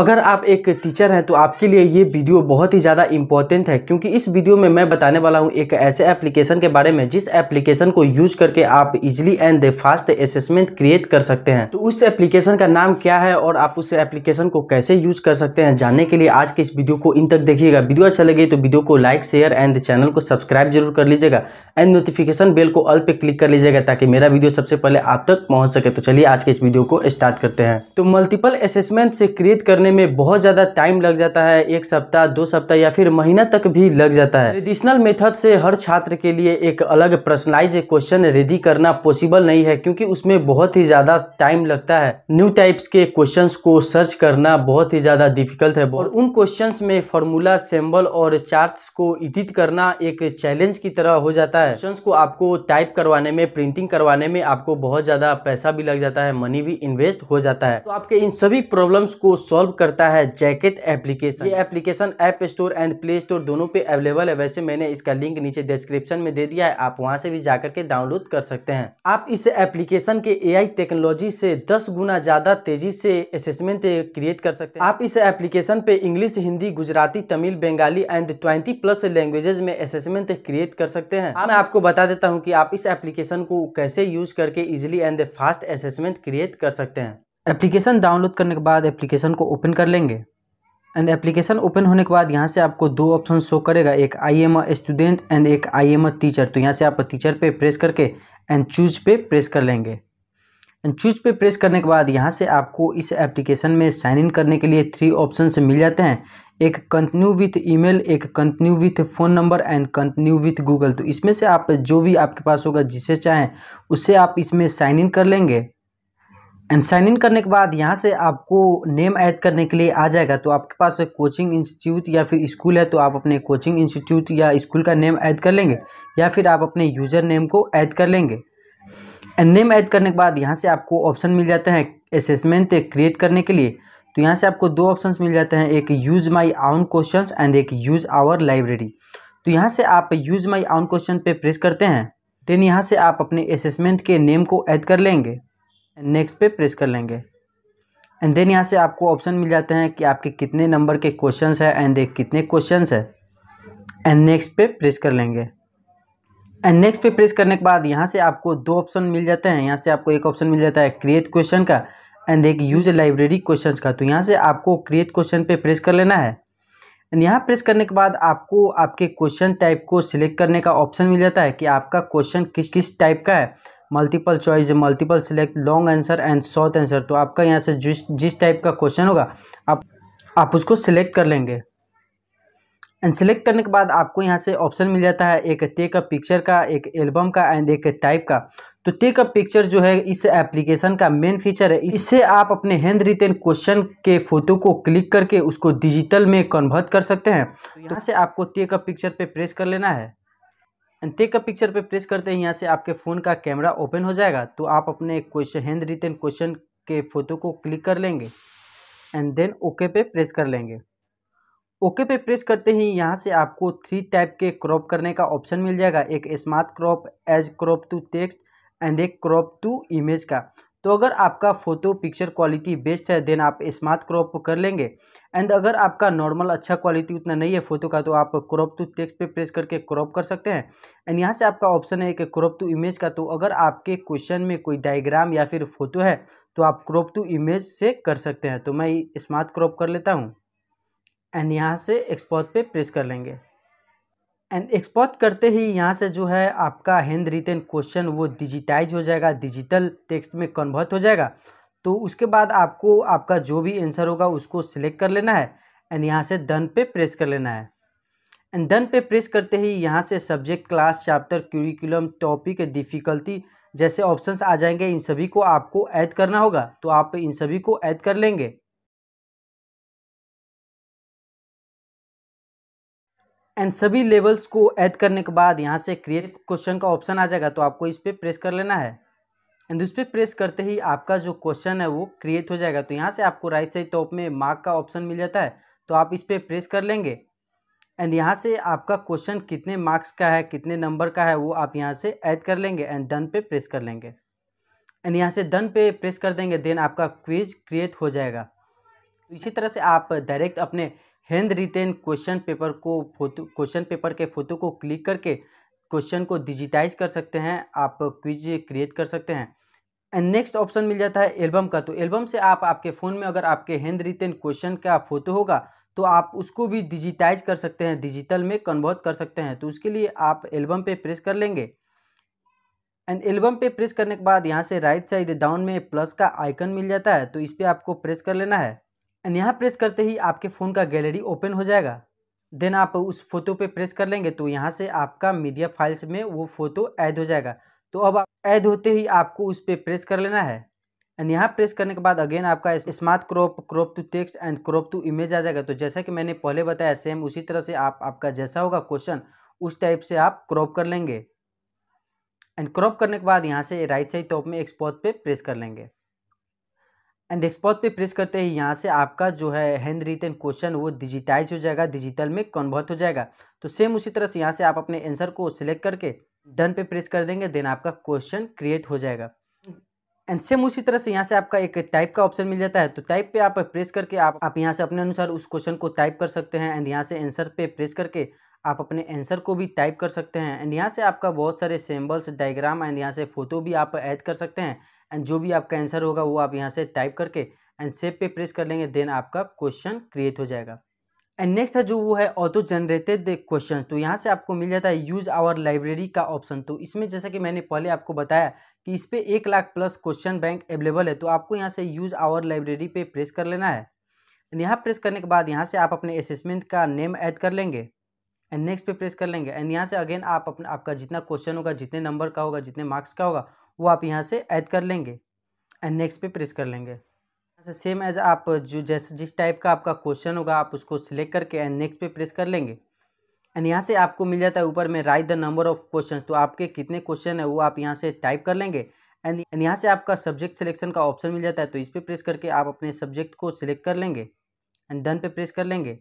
अगर आप एक टीचर हैं तो आपके लिए ये वीडियो बहुत ही ज़्यादा इंपॉर्टेंट है, क्योंकि इस वीडियो में मैं बताने वाला हूँ एक ऐसे एप्लीकेशन के बारे में, जिस एप्लीकेशन को यूज़ करके आप easily and fast assessment create कर सकते हैं। तो उस एप्लीकेशन का नाम क्या है और आप उस एप्लीकेशन को कैसे यूज़ कर सकते हैं, जानने के लिए आज के इस वीडियो को इन तक देखिएगा। वीडियो अच्छा लगे तो वीडियो को लाइक शेयर एंड चैनल को सब्सक्राइब ज़रूर कर लीजिएगा एंड नोटिफिकेशन बेल को ऑल पे क्लिक कर लीजिएगा, ताकि मेरा वीडियो सबसे पहले आप तक पहुँच सके। तो चलिए आज के इस वीडियो को स्टार्ट करते हैं। तो मल्टीपल असेसमेंट से क्रिएट करने में बहुत ज़्यादा टाइम लग जाता है, एक सप्ताह, दो सप्ताह या फिर महीना तक भी लग जाता है। ट्रेडिशनल मेथड से हर छात्र के लिए एक अलग पर्सनलाइज क्वेश्चन रेडी करना पॉसिबल नहीं है, क्योंकि उसमें बहुत ही ज़्यादा टाइम लगता है। न्यू टाइप्स के क्वेश्चन को सर्च करना बहुत ही ज़्यादा डिफ़िकल्ट है। और उन क्वेश्चन में फॉर्मूला सिंबल और चार्ट को एडिट करना एक चैलेंज की तरह हो जाता है। क्वेश्चन को आपको टाइप करवाने में प्रिंटिंग करवाने में आपको बहुत ज़्यादा पैसा भी लग जाता है मनी भी इन्वेस्ट हो जाता है। तो आपके इन सभी प्रॉब्लम्स को सॉल्व करता है जैकेट एप्लीकेशन ये application app store and play store दोनों पे अवेलेबल है। वैसे मैंने इसका लिंक नीचे डिस्क्रिप्शन में दे दिया है। आप वहाँ से भी जाकर के डाउनलोड कर सकते हैं। आप इस एप्लीकेशन के एआई टेक्नोलॉजी से 10 गुना ज़्यादा तेज़ी से असेसमेंट क्रिएट कर सकते हैं। आप इस एप्लीकेशन पे English Hindi Gujarati Tamil Bengali and twenty plus languages में असेसमेंट क्रिएट कर सकते हैं। मैं आपको बता देता हूँ कि आप इस एप्लीकेशन को कैसे यूज़ करके easily and fast assessment create कर सकते हैं। एप्लीकेशन डाउनलोड करने के बाद एप्लीकेशन को ओपन कर लेंगे। एंड एप्लीकेशन ओपन होने के बाद यहाँ से आपको दो ऑप्शन शो करेगा, एक आई एम स्टूडेंट एंड एक आई एम टीचर तो यहाँ से आप टीचर पे प्रेस करके एंड चूज़ पे प्रेस कर लेंगे। एंड चूज़ पे प्रेस करने के बाद यहाँ से आपको इस एप्लीकेशन में साइन इन करने के लिए थ्री ऑप्शन मिल जाते हैं। एक कंटिन्यू विथ ईमेल एक continue with phone number and continue with Google तो इसमें से आप जो भी आपके पास होगा, जिसे चाहें, उससे आप इसमें साइन इन कर लेंगे। एंड साइन इन करने के बाद यहाँ से आपको नेम ऐड करने के लिए आ जाएगा। तो आपके पास कोचिंग इंस्टीट्यूट या फिर स्कूल है तो आप अपने कोचिंग इंस्टीट्यूट या स्कूल का नेम ऐड कर लेंगे या फिर आप अपने यूज़र नेम को ऐड कर लेंगे। एंड नेम ऐड करने के बाद यहाँ से आपको ऑप्शन मिल जाते हैं असेसमेंट क्रिएट करने के लिए। तो यहाँ से आपको दो ऑप्शन मिल जाते हैं, एक use my own question and एक यूज़ आवर लाइब्रेरी तो यहाँ से आप यूज़ माई आउन क्वेश्चन पे प्रेस करते हैं देन यहाँ से आप अपने असेसमेंट के नेम को ऐड कर लेंगे। नेक्स्ट पे प्रेस कर लेंगे। एंड देन यहाँ से आपको ऑप्शन मिल जाते हैं कि आपके कितने नंबर के क्वेश्चंस हैं एंड एक कितने क्वेश्चंस है। एंड नेक्स्ट पे प्रेस कर लेंगे। एंड नेक्स्ट पे प्रेस करने के बाद यहाँ से आपको दो ऑप्शन मिल जाते हैं। यहाँ से आपको एक ऑप्शन मिल जाता है क्रिएट क्वेश्चन का एंड एक यूज़ लाइब्रेरी क्वेश्चन का। तो यहाँ से आपको क्रिएट क्वेश्चन पे प्रेस कर लेना है। एंड यहाँ प्रेस करने के बाद आपको आपके क्वेश्चन टाइप को सिलेक्ट करने का ऑप्शन मिल जाता है कि आपका क्वेश्चन किस किस टाइप का है। Multiple choice multiple select long answer and short answer तो आपका यहाँ से जिस जिस टाइप का क्वेश्चन होगा, आप आप उसको सिलेक्ट कर लेंगे। एंड सेलेक्ट करने के बाद आपको यहाँ से ऑप्शन मिल जाता है एक टेक अ पिक्चर का, एक एल्बम का एंड एक टाइप का। तो टेक अ पिक्चर जो है, इस एप्लीकेशन का मेन फीचर है। इससे आप अपने हैंड रिटेन क्वेश्चन के फ़ोटो को क्लिक करके उसको डिजिटल में कन्वर्ट कर सकते हैं। तो यहाँ से आपको टेक अ पिक्चर पे प्रेस कर लेना है। टेक अ पिक्चर पे प्रेस करते ही यहाँ से आपके फ़ोन का कैमरा ओपन हो जाएगा तो आप अपने क्वेश्चन हैंड रिटर्न क्वेश्चन के फ़ोटो को क्लिक कर लेंगे। एंड देन ओके पे प्रेस कर लेंगे। ओके पे प्रेस करते ही यहाँ से आपको थ्री टाइप के क्रॉप करने का ऑप्शन मिल जाएगा। एक smart crop edge crop to text and एक क्रॉप टू इमेज का। तो अगर आपका फ़ोटो पिक्चर क्वालिटी बेस्ट है देन आप स्मार्ट क्रॉप कर लेंगे। एंड अगर आपका नॉर्मल अच्छा क्वालिटी उतना नहीं है फ़ोटो का तो आप क्रॉप टू टेक्स्ट पे प्रेस करके क्रॉप कर सकते हैं। एंड यहाँ से आपका ऑप्शन है कि क्रॉप टू इमेज का। तो अगर आपके क्वेश्चन में कोई डायग्राम या फिर फ़ोटो है तो आप क्रॉप टू इमेज से कर सकते हैं। तो मैं स्मार्ट क्रॉप कर लेता हूँ। एंड यहाँ से एक्सपोर्ट पे प्रेस कर लेंगे। एंड एक्सपोर्ट करते ही यहाँ से जो है आपका हैंड रिटन क्वेश्चन वो डिजिटाइज हो जाएगा डिजिटल टेक्स्ट में कन्वर्ट हो जाएगा। तो उसके बाद आपको, आपका जो भी आंसर होगा उसको सिलेक्ट कर लेना है एंड यहाँ से डन पे प्रेस कर लेना है। एंड डन पे प्रेस करते ही यहाँ से subject class chapter curriculum topic difficulty जैसे ऑप्शंस आ जाएँगे, इन सभी को आपको ऐड करना होगा। तो आप इन सभी को ऐड कर लेंगे। एंड सभी लेवल्स को ऐड करने के बाद यहाँ से क्रिएट क्वेश्चन का ऑप्शन आ जाएगा तो आपको इस पर प्रेस कर लेना है। एंड उस पर प्रेस करते ही आपका जो क्वेश्चन है वो क्रिएट हो जाएगा। तो यहाँ से आपको राइट साइड टॉप में मार्क का ऑप्शन मिल जाता है तो आप इस पर प्रेस कर लेंगे। एंड यहाँ से आपका क्वेश्चन कितने मार्क्स का है, कितने नंबर का है, वो आप यहाँ से ऐड कर लेंगे एंड डन पे प्रेस कर लेंगे। एंड यहाँ से डन पे प्रेस कर देंगे देन आपका क्विज क्रिएट हो जाएगा। इसी तरह से आप डायरेक्ट अपने हैंड रिटेन क्वेश्चन पेपर को फ़ोटो क्वेश्चन पेपर के फ़ोटो को क्लिक करके क्वेश्चन को डिजिटाइज कर सकते हैं। आप क्विज क्रिएट कर सकते हैं। एंड नेक्स्ट ऑप्शन मिल जाता है एल्बम का। तो एल्बम से आप, आपके फ़ोन में अगर आपके हैंड रिटेन क्वेश्चन का फ़ोटो होगा तो आप उसको भी डिजिटाइज कर सकते हैं। डिजिटल में कन्वर्ट कर सकते हैं। तो उसके लिए आप एल्बम पे प्रेस कर लेंगे। एंड एल्बम पे प्रेस करने के बाद यहाँ से राइट साइड डाउन में प्लस का आइकन मिल जाता है। तो इस पर आपको प्रेस कर लेना है। एंड यहाँ प्रेस करते ही आपके फ़ोन का गैलरी ओपन हो जाएगा। देन आप उस फ़ोटो पे प्रेस कर लेंगे तो यहाँ से आपका मीडिया फाइल्स में वो फ़ोटो ऐड हो जाएगा। तो अब आप ऐड होते ही आपको उस पर प्रेस कर लेना है। एंड यहाँ प्रेस करने के बाद अगेन आपका smart crop crop to text and crop to image आ जाएगा। तो जैसा कि मैंने पहले बताया, सेम उसी तरह से आप, आपका जैसा होगा क्वेश्चन, उस टाइप से आप क्रॉप कर लेंगे। एंड क्रॉप करने के बाद यहाँ से राइट साइड टॉप में एक्सपोर्ट पे प्रेस कर लेंगे। एंड एक्सपोर्ट पे प्रेस करते ही, यहाँ से आपका जो है हैंड रिटन क्वेश्चन वो डिजिटाइज हो जाएगा डिजिटल में कन्वर्ट हो जाएगा। तो सेम उसी तरह से यहाँ से आप अपने आंसर को सिलेक्ट करके डन पे प्रेस कर देंगे देन आपका क्वेश्चन क्रिएट हो जाएगा। एंड सेम उसी तरह से यहाँ से आपका एक टाइप का ऑप्शन मिल जाता है तो टाइप पे आप प्रेस करके आप आप यहाँ से अपने अनुसार उस क्वेश्चन को टाइप कर सकते हैं एंड यहाँ से आंसर पे प्रेस करके आप अपने आंसर को भी टाइप कर सकते हैं। एंड यहाँ से आपका बहुत सारे सिम्बल्स डायग्राम एंड यहाँ से फ़ोटो भी आप ऐड कर सकते हैं। एंड जो भी आपका आंसर होगा वो आप यहाँ से टाइप करके एंड सेव पे प्रेस कर लेंगे देन आपका क्वेश्चन क्रिएट हो जाएगा। एंड नेक्स्ट है जो वो है ऑटो जनरेटेड क्वेश्चन तो यहाँ से आपको मिल जाता है यूज़ आवर लाइब्रेरी का ऑप्शन तो इसमें जैसा कि मैंने पहले आपको बताया कि इस पर एक lakh plus question bank available है तो आपको यहाँ से यूज़ आवर लाइब्रेरी पे प्रेस कर लेना है। एंड यहाँ प्रेस करने के बाद यहाँ से आप अपने असेसमेंट का नेम ऐड कर लेंगे। एंड नेक्स्ट पे प्रेस कर लेंगे। एंड यहाँ से अगेन आप अपना, आपका जितना क्वेश्चन होगा, जितने नंबर का होगा, जितने मार्क्स का होगा, वो आप यहाँ से ऐड कर लेंगे। एंड नेक्स्ट पे प्रेस कर लेंगे। यहाँ से सेम एज आप जो, जैसे जिस टाइप का आपका क्वेश्चन होगा, आप उसको सिलेक्ट करके एंड नेक्स्ट पे प्रेस कर लेंगे। एंड यहाँ से आपको मिल जाता है ऊपर में write the number of question तो आपके कितने क्वेश्चन है, वो आप यहाँ से टाइप कर लेंगे। एंड एंड यहाँ से आपका सब्जेक्ट सिलेक्शन का ऑप्शन मिल जाता है। तो इस पर प्रेस करके आप अपने सब्जेक्ट को सिलेक्ट कर लेंगे। एंड डन पे प्रेस कर लेंगे।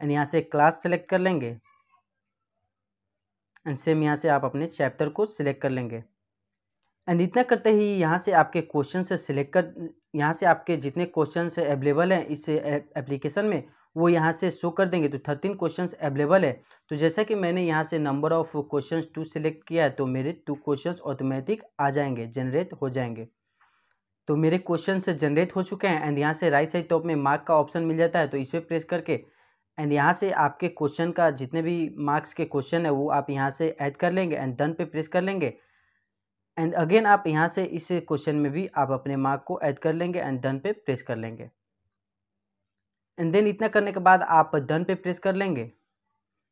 एंड यहाँ से क्लास सेलेक्ट कर लेंगे। एंड सेम यहाँ से आप अपने चैप्टर को सिलेक्ट कर लेंगे। एंड इतना करते ही यहाँ से आपके क्वेश्चन से सिलेक्ट कर, यहाँ से आपके जितने क्वेश्चन अवेलेबल हैं इस एप्लीकेशन में, वो यहाँ से शो कर देंगे। तो थर्टीन क्वेश्चंस अवेलेबल है। तो जैसा कि मैंने यहाँ से number of questions two select किया है तो मेरे टू क्वेश्चंस ऑटोमेटिक आ जाएँगे जनरेट हो जाएँगे। तो मेरे क्वेश्चन जनरेट हो चुके हैं। एंड यहाँ से राइट साइड टॉप में मार्क का ऑप्शन मिल जाता है तो इस पर प्रेस करके एंड यहाँ से आपके क्वेश्चन का जितने भी मार्क्स के क्वेश्चन है, वो आप यहाँ से ऐड कर लेंगे एंड डन पे प्रेस कर लेंगे। एंड अगेन आप यहाँ से इस क्वेश्चन में भी आप अपने मार्क को ऐड कर लेंगे एंड डन पे प्रेस कर लेंगे। एंड देन इतना करने के बाद आप डन पे प्रेस कर लेंगे।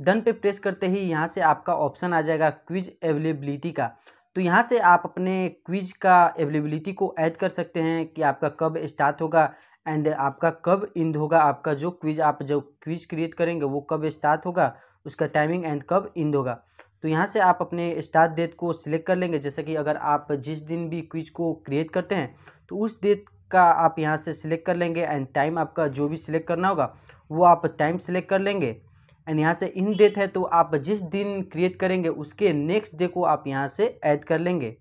डन पे प्रेस करते ही यहाँ से आपका ऑप्शन आ जाएगा क्विज अवेलेबिलिटी का। तो यहाँ से आप अपने क्विज का अवेलेबिलिटी को ऐड कर सकते हैं कि आपका कब स्टार्ट होगा एंड आपका कब इंड होगा। आपका जो क्विज, आप जो क्विज क्रिएट करेंगे, वो कब स्टार्ट होगा, उसका टाइमिंग एंड कब इंड होगा। तो यहाँ से आप अपने स्टार्ट डेट को सिलेक्ट कर लेंगे। जैसे कि अगर आप जिस दिन भी क्विज को क्रिएट करते हैं तो उस डेट का आप यहाँ से सिलेक्ट कर लेंगे एंड टाइम आपका जो भी सिलेक्ट करना होगा, वो आप टाइम सिलेक्ट कर लेंगे। एंड यहाँ से इन डेट है तो आप जिस दिन क्रिएट करेंगे, उसके नेक्स्ट डे को आप यहाँ से ऐड कर लेंगे।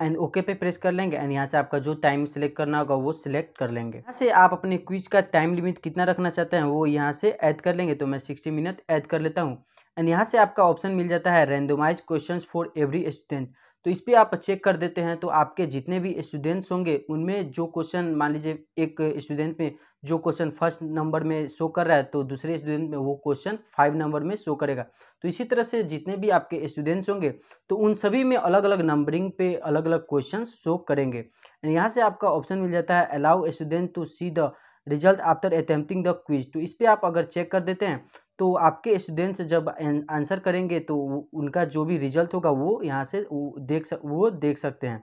एंड ओके पे प्रेस कर लेंगे एंड यहाँ से आपका जो टाइम सिलेक्ट करना होगा, वो सिलेक्ट कर लेंगे। यहाँ से आप अपने क्विज का टाइम लिमिट कितना रखना चाहते हैं, वो यहाँ से ऐड कर लेंगे। तो मैं सिक्सटी मिनट ऐड कर लेता हूँ। एंड यहाँ से आपका ऑप्शन मिल जाता है randomise questions for every student तो इस पर आप चेक कर देते हैं तो आपके जितने भी स्टूडेंट्स होंगे, उनमें जो क्वेश्चन मान लीजिए एक स्टूडेंट में जो क्वेश्चन फ़र्स्ट नंबर में शो कर रहा है तो दूसरे स्टूडेंट में वो क्वेश्चन फाइव नंबर में शो करेगा। तो इसी तरह से जितने भी आपके स्टूडेंट्स होंगे तो उन सभी में अलग अलग नंबरिंग पे अलग अलग क्वेश्चन शो करेंगे। यहाँ से आपका ऑप्शन मिल जाता है allow student to see the result after attempting the quiz तो इस पर आप अगर चेक कर देते हैं तो आपके स्टूडेंट्स जब आंसर करेंगे तो उनका जो भी रिज़ल्ट होगा, वो यहाँ से वो देख सक वो देख सकते हैं।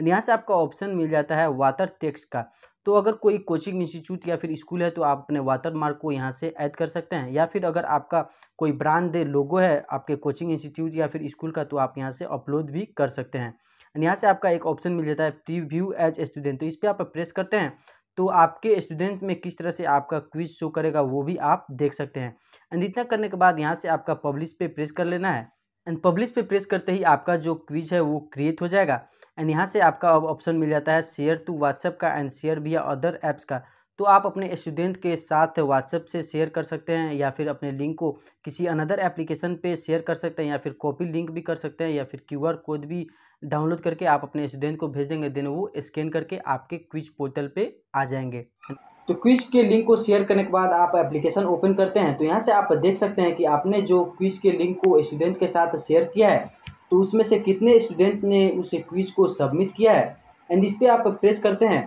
यहाँ से आपका ऑप्शन मिल जाता है वाटर टेक्स्ट का। तो अगर कोई कोचिंग इंस्टीट्यूट या फिर स्कूल है तो आप अपने वाटर मार्क को यहाँ से ऐड कर सकते हैं। या फिर अगर आपका कोई ब्रांड लोगो है, आपके कोचिंग इंस्टीट्यूट या फिर स्कूल का तो आप यहाँ से अपलोड भी कर सकते हैं। यहाँ से आपका एक ऑप्शन मिल जाता है प्रीव्यू एज स्टूडेंट तो इस पर आप प्रेस करते हैं तो आपके स्टूडेंट में किस तरह से आपका क्विज शो करेगा, वो भी आप देख सकते हैं। एंड इतना करने के बाद यहाँ से आपका पब्लिश पे प्रेस कर लेना है। एंड पब्लिश पे प्रेस करते ही आपका जो क्विज है, वो क्रिएट हो जाएगा। एंड यहाँ से आपका अब ऑप्शन मिल जाता है शेयर टू व्हाट्सएप का एंड शेयर भी अदर ऐप्स का। तो आप अपने स्टूडेंट के साथ व्हाट्सएप से शेयर कर सकते हैं या फिर अपने लिंक को किसी अनदर एप्लीकेशन पे शेयर कर सकते हैं या फिर कॉपी लिंक भी कर सकते हैं या फिर क्यूआर कोड भी डाउनलोड करके आप अपने स्टूडेंट को भेज देंगे। देन वो स्कैन करके आपके क्विज पोर्टल पे आ जाएँगे। तो क्विज के लिंक को शेयर करने के बाद आप एप्लीकेशन ओपन करते हैं तो यहाँ से आप देख सकते हैं कि आपने जो क्विज के लिंक को स्टूडेंट के साथ शेयर किया है तो उसमें से कितने स्टूडेंट ने उस क्विज को सबमिट किया है। एंड इस पर आप प्रेस करते हैं।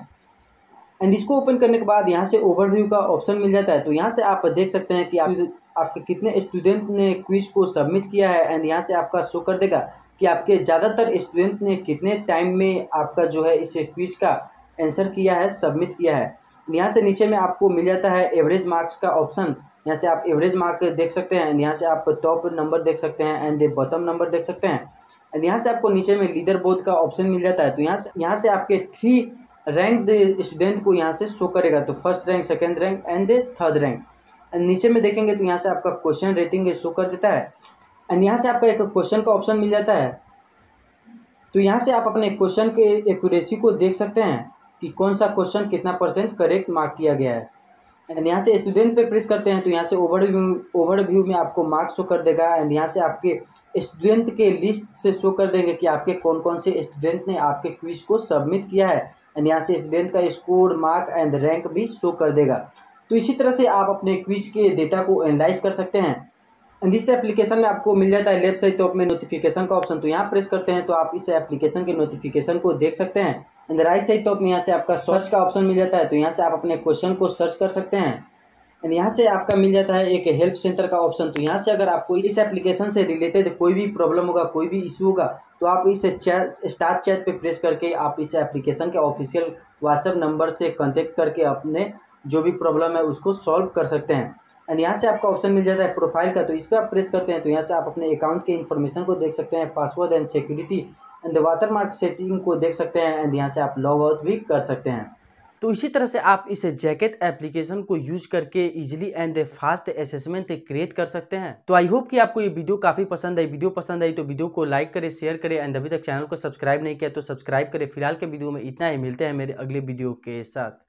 एंड इसको ओपन करने के बाद यहाँ से ओवरव्यू का ऑप्शन मिल जाता है। तो यहाँ से आप देख सकते हैं कि आप आपके कितने स्टूडेंट ने क्विज को सबमिट किया है एंड यहाँ से आपका शो कर देगा कि आपके ज़्यादातर स्टूडेंट ने कितने टाइम में आपका जो है इस क्विज का आंसर किया है सबमिट किया है। यहाँ से नीचे में आपको मिल जाता है एवरेज मार्क्स का ऑप्शन यहाँ से आप एवरेज मार्क देख सकते हैं। एंड यहाँ से आप टॉप नंबर देख सकते हैं एंड बॉटम नंबर देख सकते हैं। एंड यहाँ से आपको नीचे में लीडर बोर्ड का ऑप्शन मिल जाता है। तो यहाँ से यहाँ से आपके थ्री रैंक स्टूडेंट को यहाँ से शो करेगा। तो first rank second rank and third rank नीचे में देखेंगे तो यहाँ से आपका क्वेश्चन रेटिंग शो कर देता है। एंड यहाँ से आपका एक क्वेश्चन का ऑप्शन मिल जाता है। तो यहाँ से आप अपने क्वेश्चन के एक्यूरेसी को देख सकते हैं कि कौन सा क्वेश्चन कितना परसेंट करेक्ट मार्क किया गया है। एंड यहाँ से स्टूडेंट पे प्रेस करते हैं तो यहाँ से ओवर व्यू ओवर व्यू में आपको मार्क्स शो कर देगा। एंड यहाँ से आपके स्टूडेंट के लिस्ट से शो कर देंगे कि आपके कौन कौन से स्टूडेंट ने आपके क्विज को सबमिट किया है। एंड यहाँ से स्टूडेंट का स्कोर मार्क एंड रैंक भी शो कर देगा। तो इसी तरह से आप अपने क्विज के डेटा को एनालाइज कर सकते हैं। एंड इस एप्लीकेशन में आपको मिल जाता है लेफ़्ट साइड टॉप में नोटिफिकेशन का ऑप्शन तो यहाँ प्रेस करते हैं तो आप इस एप्लीकेशन के नोटिफिकेशन को देख सकते हैं। एंड राइट साइड टॉप में यहाँ से आपका सर्च का ऑप्शन मिल जाता है। तो यहाँ से आप अपने क्वेश्चन को सर्च कर सकते हैं। यहाँ से आपका मिल जाता है एक हेल्प सेंटर का ऑप्शन तो यहाँ से अगर आपको इस एप्लीकेशन से रिलेटेड कोई भी प्रॉब्लम होगा, कोई भी इशू होगा तो आप इस चैट स्टार्ट चैट पे प्रेस करके आप इस एप्लीकेशन के ऑफिशियल व्हाट्सएप नंबर से कॉन्टेक्ट करके अपने जो भी प्रॉब्लम है उसको सॉल्व कर सकते हैं. एंड यहाँ से आपका ऑप्शन मिल जाता है प्रोफ़ाइल का तो इस पर आप प्रेस करते हैं तो यहाँ से आप अपने अकाउंट के इन्फॉर्मेशन को देख सकते हैं password and security and watermark setting को देख सकते हैं एंड यहाँ से आप लॉग आउट भी कर सकते हैं. तो इसी तरह से आप इस जैकेट एप्लीकेशन को यूज़ करके easily and fast assessment create कर सकते हैं। तो आई होप कि आपको ये वीडियो काफ़ी पसंद आई। वीडियो पसंद आई तो वीडियो को लाइक करें शेयर करें एंड अभी तक चैनल को सब्सक्राइब नहीं किया तो सब्सक्राइब करें। फ़िलहाल के वीडियो में इतना ही। मिलते हैं मेरे अगले वीडियो के साथ।